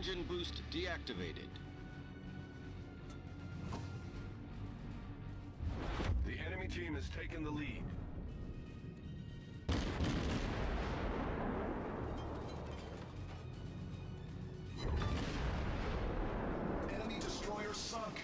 Engine boost deactivated. The enemy team has taken the lead. Enemy destroyer sunk!